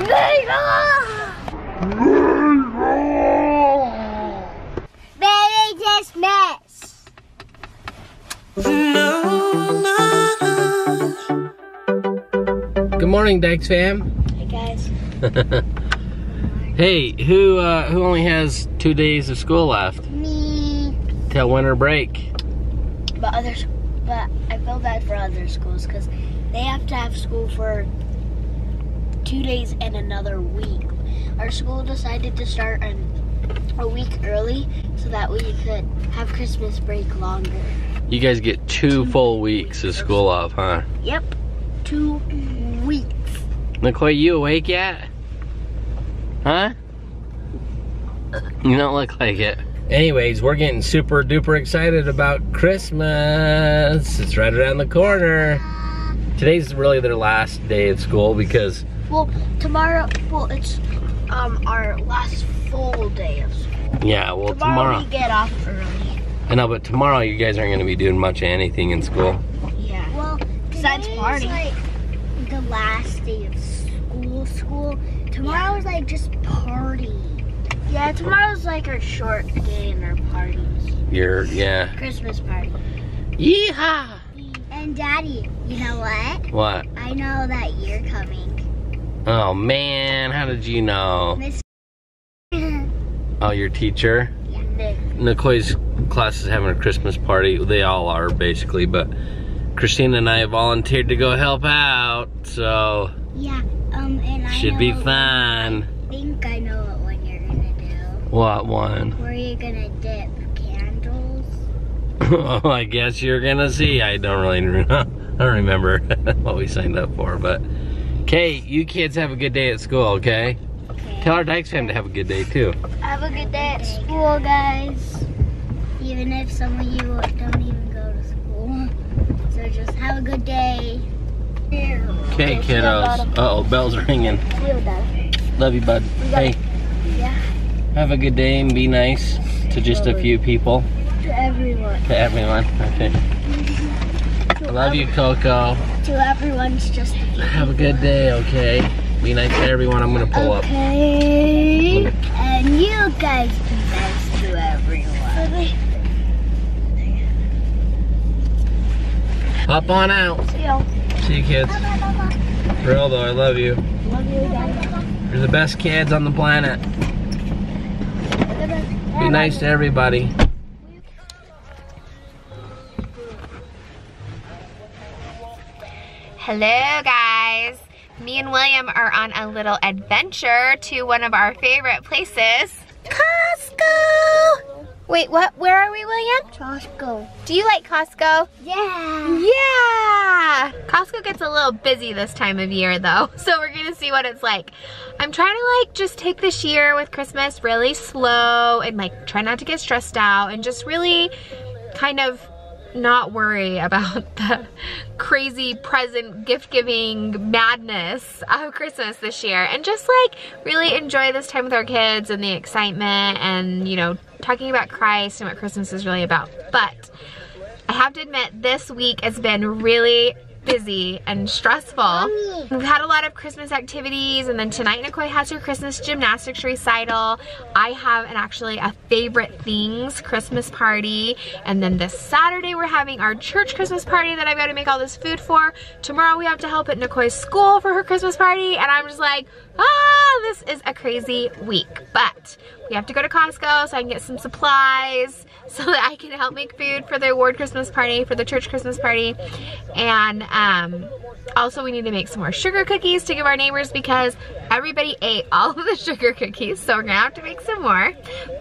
Merry Christmas! Good morning, Dyches fam. Hey guys. Hey, who uh, who only has two days of school left Me. till winter break? But others, but I feel bad for other schools because they have to have school for two days and another week. Our school decided to start an, a week early so that we could have Christmas break longer. You guys get two full weeks of school off, huh? Yep, two weeks. Nikoi, you awake yet? Huh? You don't look like it. Anyways, we're getting super duper excited about Christmas. It's right around the corner. Today's really their last day of school because Well, tomorrow, well, it's um our last full day of school. yeah, well Tomorrow, tomorrow. we get off early. I know, but tomorrow you guys aren't gonna be doing much of anything in school. Yeah. Well, Besides today party. like the last day of school. School. Tomorrow is like just party. Yeah, tomorrow's like our short day and our parties. You're yeah. Christmas party. Yeehaw! And Daddy, you know what? What? I know that you're coming. Oh man, how did you know? Miss. Oh, your teacher? Nick. Nikoi's class is having a Christmas party. They all are basically, but Christina and I volunteered to go help out, so yeah. Um. And I should be fun. I think I know what one you're gonna do. What one? Where you're gonna dip candles. oh, I guess you're gonna see. I don't really, I don't remember what we signed up for, but Kate, you kids have a good day at school, okay? Okay. Tell our Dyches fam to have a good day too. Have a good day at school, guys. Even if some of you don't even go to school. So just have a good day. Okay, kiddos. Uh oh, bell's ringing. Love you, bud. Hey, Yeah. have a good day and be nice to just a few people. To everyone. To everyone. Okay. I love you, Coco. To everyone's just a. Have a good day, okay? Be nice to everyone. I'm gonna pull up. Okay. And you guys be nice to everyone. Hop on out. See ya. See you, kids. For real though, I love you. Love you guys. You're the best kids on the planet. Be nice to everybody. Hello, guys. Me and William are on a little adventure to one of our favorite places, Costco. Wait, what? Where are we, William? Costco. Do you like Costco? Yeah. Yeah! Costco gets a little busy this time of year though, so we're gonna see what it's like. I'm trying to like just take this year with Christmas really slow and like try not to get stressed out and just really kind of not worry about the crazy present gift giving madness of Christmas this year and just like really enjoy this time with our kids and the excitement and you know talking about Christ and what Christmas is really about. But I have to admit this week has been really busy and stressful. We've had a lot of Christmas activities and then tonight Nikoi has her Christmas gymnastics recital. I have an actually a favorite things Christmas party and then this Saturday we're having our church Christmas party that I've got to make all this food for. Tomorrow we have to help at Nikoi's school for her Christmas party and I'm just like, ah, this is a crazy week. But we have to go to Costco so I can get some supplies so that I can help make food for the award Christmas party, for the church Christmas party. And um, also we need to make some more sugar cookies to give our neighbors because everybody ate all of the sugar cookies. So we're gonna have to make some more,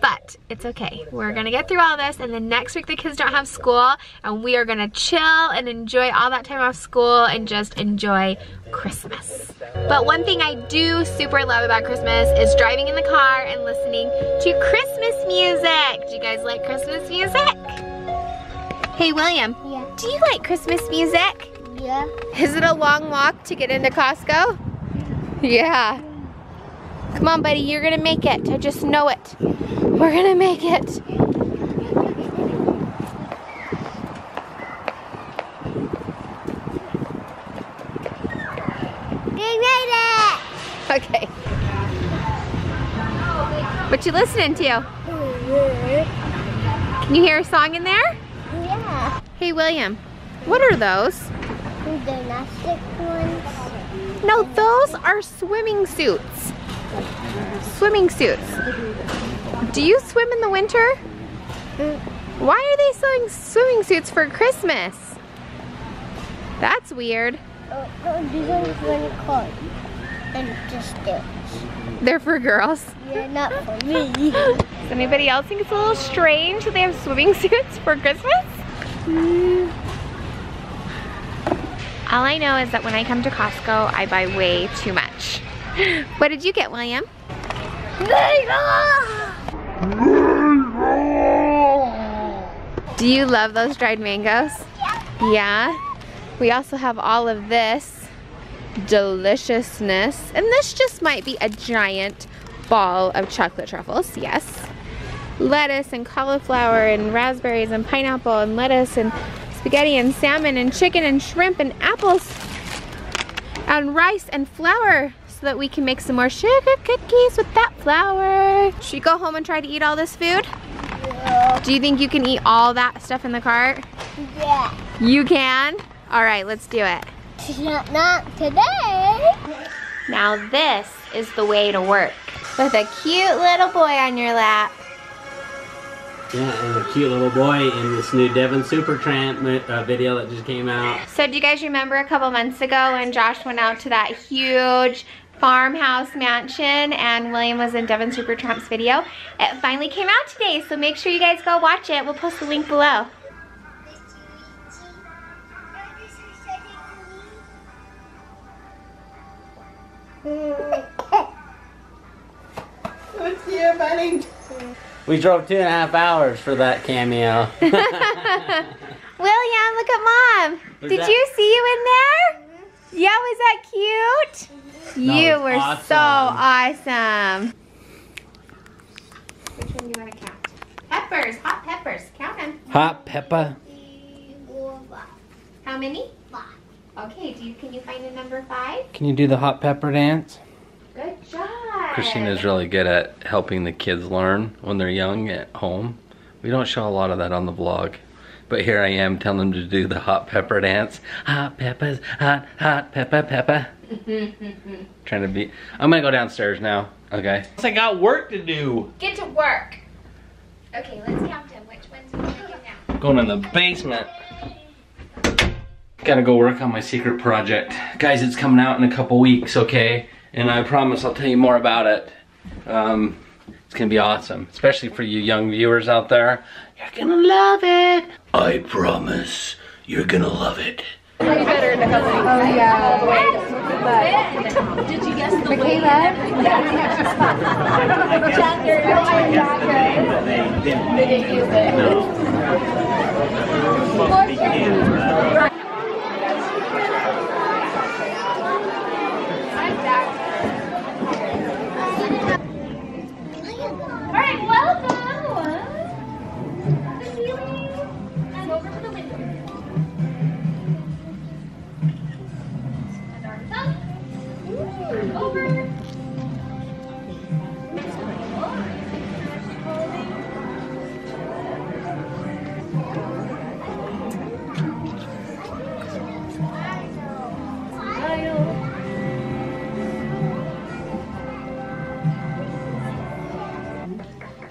but it's okay. We're gonna get through all this and then next week the kids don't have school and we are gonna chill and enjoy all that time off school and just enjoy Christmas. But one thing I do super love about Christmas is driving in the car and listening to Christmas music. Do you guys like Christmas music? Hey William, Yeah. do you like Christmas music? Yeah. Is it a long walk to get into Costco? Yeah. Come on, buddy, you're gonna make it. I just know it. We're gonna make it. We made it. Okay. What you listening to? Can you hear a song in there? Yeah. Hey, William, what are those? The gymnastic ones. No, those are swimming suits. Swimming suits. Do you swim in the winter? Mm. Why are they selling swimming suits for Christmas? That's weird. Oh, no, these ones run cars. And just. They're for girls. Yeah, not for me. Does anybody else think it's a little strange that they have swimming suits for Christmas? Mm. All I know is that when I come to Costco, I buy way too much. What did you get, William? Do you love those dried mangoes? Yeah. We also have all of this deliciousness. And this just might be a giant ball of chocolate truffles, yes. Lettuce and cauliflower and raspberries and pineapple and lettuce and spaghetti and salmon and chicken and shrimp and apples and rice and flour so that we can make some more sugar cookies with that flour. Should we go home and try to eat all this food? Do you think you can eat all that stuff in the cart? Yeah. You can? All right, let's do it. Not, not today. Now this is the way to work. With a cute little boy on your lap. Yeah, and a cute little boy in this new Devin Supertramp uh, video that just came out. So do you guys remember a couple months ago when Josh went out to that huge farmhouse mansion and William was in Devin Supertramp's video? It finally came out today, so make sure you guys go watch it. We'll post the link below. We drove two and a half hours for that cameo. William, look at mom. Was Did that- you see you in there? Yeah, was that cute? you was were so awesome. Which one do you want to count? Peppers, hot peppers. Count them. Hot pepper. How many? Okay, do you, can you find a number five? Can you do the hot pepper dance? Good job. Christina's really good at helping the kids learn when they're young at home. We don't show a lot of that on the vlog. But here I am telling them to do the hot pepper dance. Hot peppers, hot, hot pepper, pepper. Trying to be. I'm gonna go downstairs now. Okay. I got work to do. Get to work. Okay, let's count them. Which ones are we making now? Going in the basement. Gotta go work on my secret project. Guys, it's coming out in a couple weeks, okay? And I promise I'll tell you more about it. Um, it's gonna be awesome, especially for you young viewers out there. You're gonna love it. I promise you're gonna love it. Oh yeah! Did you guess? All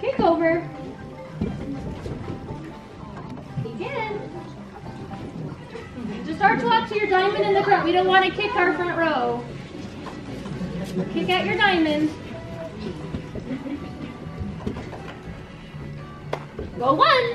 Kick over. Begin. Just to walk to your diamond in the front. We don't want to kick our front row. Kick out your diamond. Go once.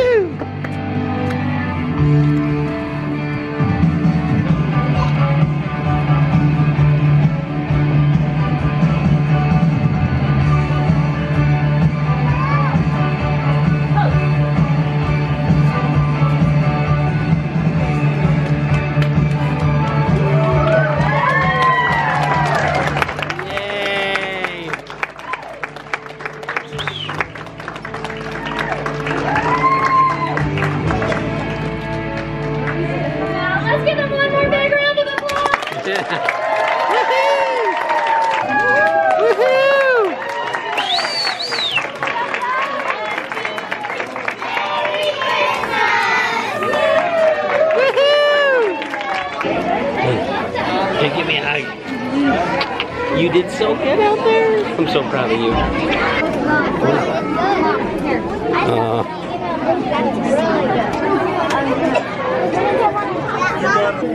Woo! Okay, give me a hug. You did so good out there. I'm so proud of you. Uh,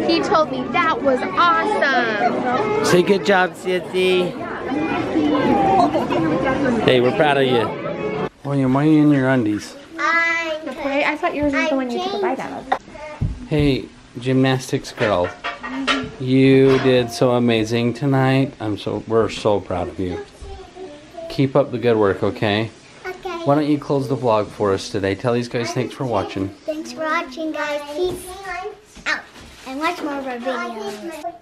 He told me that was awesome. say good job, Sissy. Hey, we're proud of you. William, why are you in your undies? I'm I thought yours was the one you took a bite out of. Hey, gymnastics girl. You did so amazing tonight. I'm so we're so proud of you. Keep up the good work, okay? Okay. Why don't you close the vlog for us today? Tell these guys thanks for watching. Thanks for watching, guys. Peace out. And watch more of our videos.